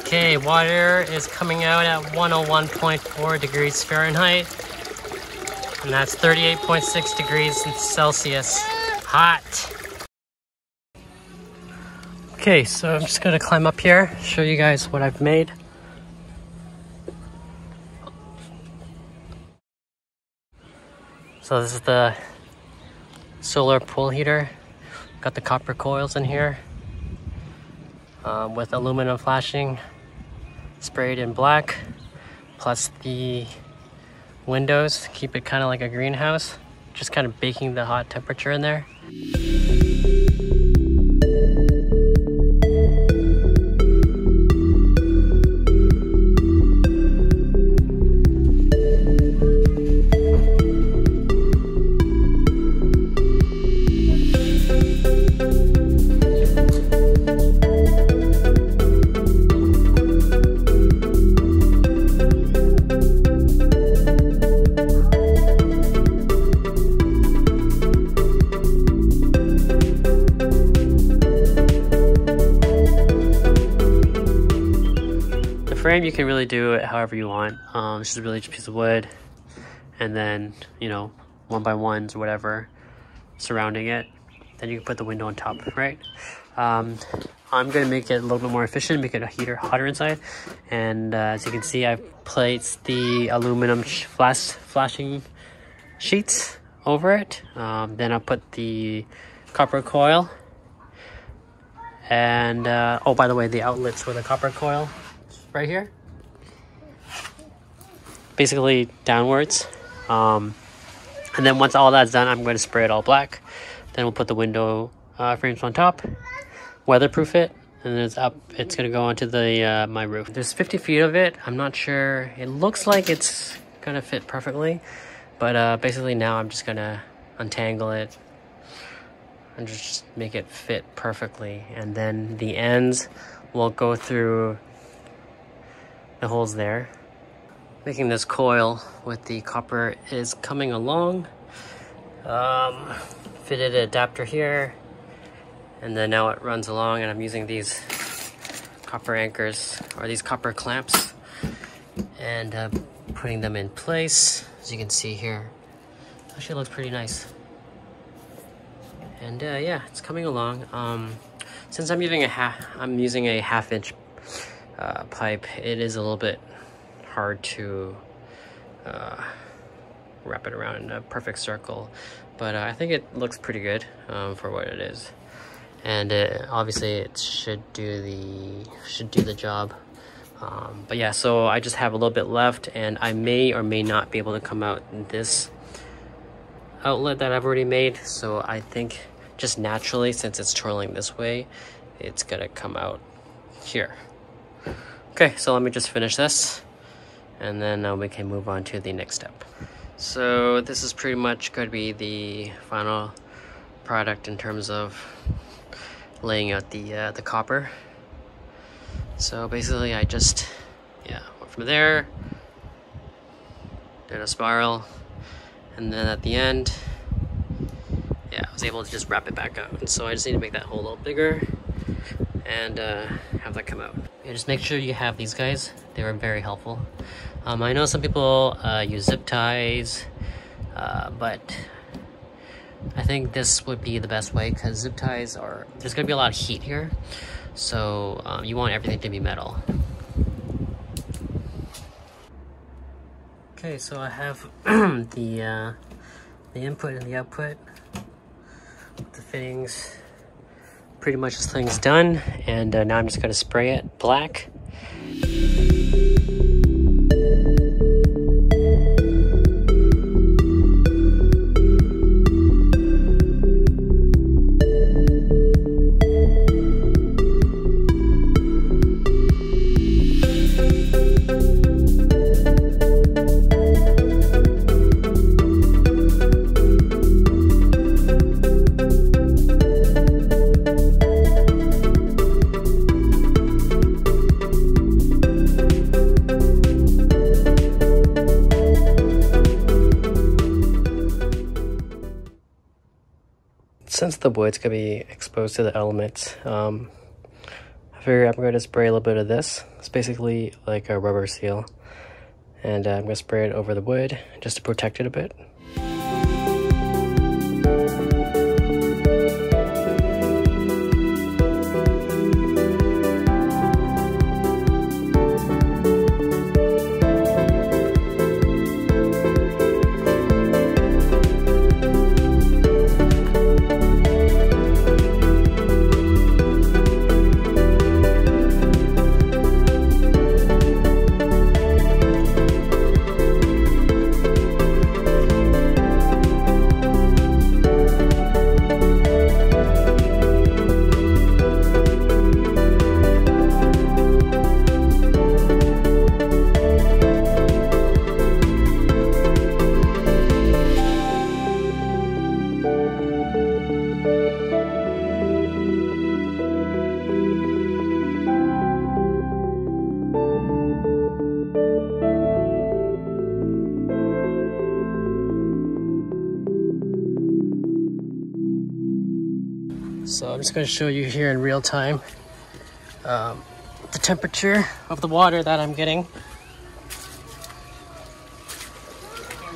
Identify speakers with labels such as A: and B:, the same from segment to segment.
A: Okay, water is coming out at 101.4 degrees Fahrenheit. And that's 38.6 degrees Celsius. Hot. Okay, so I'm just gonna climb up here, show you guys what I've made. So this is the solar pool heater. Got the copper coils in here um, with aluminum flashing sprayed in black, plus the windows, keep it kind of like a greenhouse, just kind of baking the hot temperature in there. Frame you can really do it however you want. Um, it's just really just a piece of wood and then, you know, one by ones or whatever surrounding it. Then you can put the window on top, right? Um, I'm gonna make it a little bit more efficient, make it a heater hotter inside. And uh, as you can see, I've placed the aluminum flash flashing sheets over it. Um, then I'll put the copper coil. And, uh, oh, by the way, the outlets for the copper coil right here. Basically downwards. Um, and then once all that's done, I'm going to spray it all black. Then we'll put the window uh, frames on top, weatherproof it, and it's up. It's going to go onto the uh, my roof. There's 50 feet of it. I'm not sure. It looks like it's going to fit perfectly. But uh, basically now I'm just going to untangle it and just make it fit perfectly. And then the ends will go through the holes there. Making this coil with the copper is coming along. Um, fitted an adapter here, and then now it runs along and I'm using these copper anchors, or these copper clamps, and uh, putting them in place. As you can see here, actually looks pretty nice. And uh, yeah, it's coming along. Um, since I'm using a half, I'm using a half inch uh, pipe, it is a little bit hard to uh, wrap it around in a perfect circle. But uh, I think it looks pretty good um, for what it is. And it, obviously it should do the should do the job. Um, but yeah, so I just have a little bit left and I may or may not be able to come out this outlet that I've already made. So I think just naturally, since it's twirling this way, it's gonna come out here. Okay, so let me just finish this and then uh, we can move on to the next step. So this is pretty much going to be the final product in terms of laying out the uh, the copper. So basically I just, yeah, went from there, did a spiral, and then at the end, yeah, I was able to just wrap it back out. So I just need to make that hole a little bigger and uh, have that come out. Yeah, just make sure you have these guys. They were very helpful. Um, I know some people uh, use zip ties, uh, but I think this would be the best way because zip ties are, there's going to be a lot of heat here. So um, you want everything to be metal. Okay, so I have the, uh, the input and the output, the fittings, pretty much this thing's done and uh, now I'm just to spray it black since the wood's gonna be exposed to the elements, um, I figure I'm going to spray a little bit of this. It's basically like a rubber seal. And uh, I'm gonna spray it over the wood just to protect it a bit. I'm just going to show you here in real time um, the temperature of the water that I'm getting.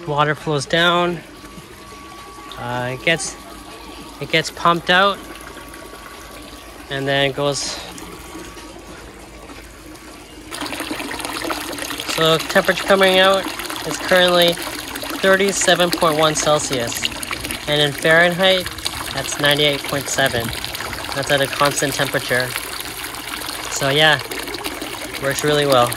A: Water flows down. Uh, it gets it gets pumped out and then it goes so temperature coming out is currently 37.1 Celsius and in Fahrenheit that's 98.7. That's at a constant temperature. So yeah, works really well.